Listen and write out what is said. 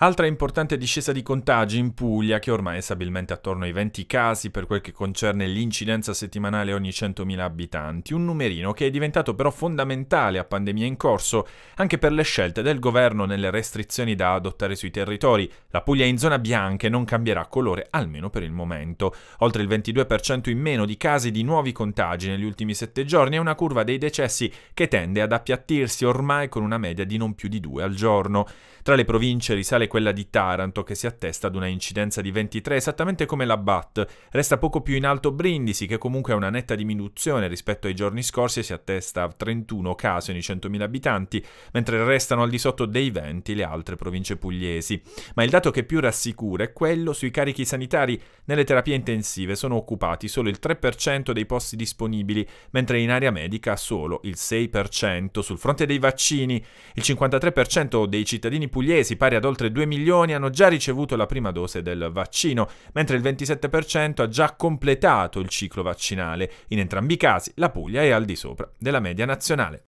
Altra importante discesa di contagi in Puglia, che ormai è stabilmente attorno ai 20 casi per quel che concerne l'incidenza settimanale ogni 100.000 abitanti, un numerino che è diventato però fondamentale a pandemia in corso anche per le scelte del governo nelle restrizioni da adottare sui territori. La Puglia è in zona bianca e non cambierà colore almeno per il momento. Oltre il 22% in meno di casi di nuovi contagi negli ultimi 7 giorni e una curva dei decessi che tende ad appiattirsi ormai con una media di non più di 2 al giorno. Tra le province risale quella di Taranto che si attesta ad una incidenza di 23 esattamente come la BAT. Resta poco più in alto Brindisi che comunque ha una netta diminuzione rispetto ai giorni scorsi e si attesta a 31 casi ogni 100.000 abitanti, mentre restano al di sotto dei 20 le altre province pugliesi. Ma il dato che più rassicura è quello sui carichi sanitari. Nelle terapie intensive sono occupati solo il 3% dei posti disponibili, mentre in area medica solo il 6%. Sul fronte dei vaccini, il 53% dei cittadini pugliesi pari ad oltre 2 milioni, hanno già ricevuto la prima dose del vaccino, mentre il 27% ha già completato il ciclo vaccinale. In entrambi i casi la Puglia è al di sopra della media nazionale.